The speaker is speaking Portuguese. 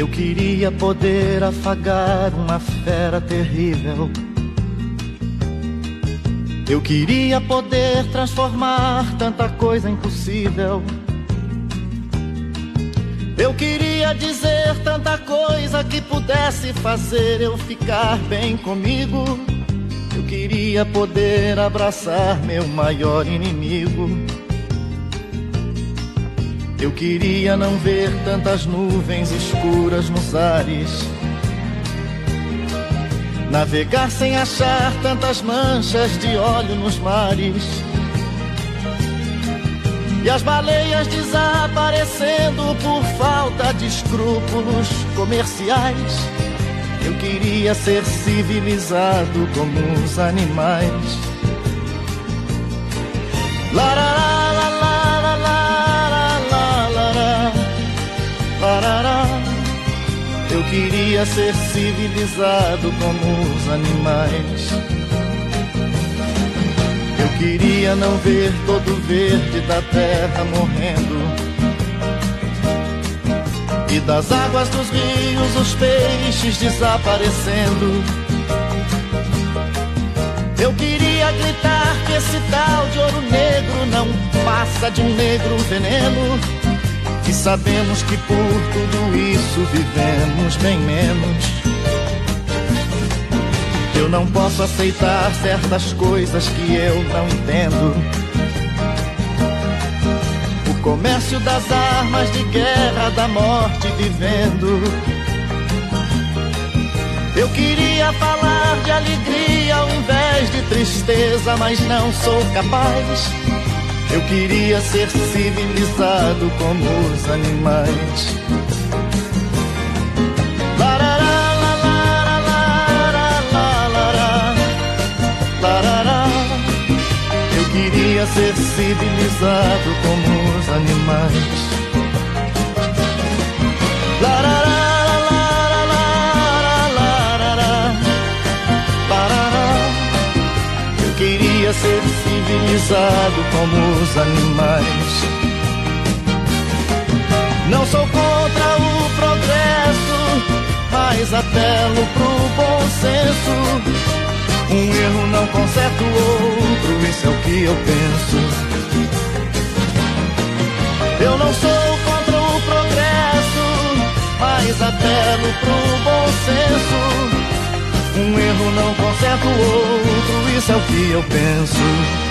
Eu queria poder afagar uma fera terrível. Eu queria poder transformar tanta coisa impossível. Eu queria dizer tanta coisa que pudesse fazer eu ficar bem comigo. Eu queria poder abraçar meu maior inimigo. Eu queria não ver tantas nuvens escuras nos ares. Navegar sem achar tantas manchas de óleo nos mares. E as baleias desaparecendo por falta de escrúpulos comerciais. Eu queria ser civilizado como os animais. Larará. Eu queria ser civilizado como os animais. Eu queria não ver todo verde da terra morrendo. E das águas dos rios os peixes desaparecendo. Eu queria gritar que esse tal de ouro negro não passa de um negro veneno e sabemos que por tudo isso vivemos bem menos. Eu não posso aceitar certas coisas que eu não entendo. O comércio das armas de guerra, da morte vivendo. Eu queria falar de alegria ao invés de tristeza, mas não sou capaz. Eu queria ser civilizado como os animais. Eu queria ser civilizado como os animais. Queria ser civilizado como os animais. Não sou contra o progresso, mas apelo pro bom senso. Um erro não conserta o outro, isso é o que eu penso. Eu não sou contra o progresso, mas apelo pro bom senso. Um erro não conserta o outro, isso é o que eu penso.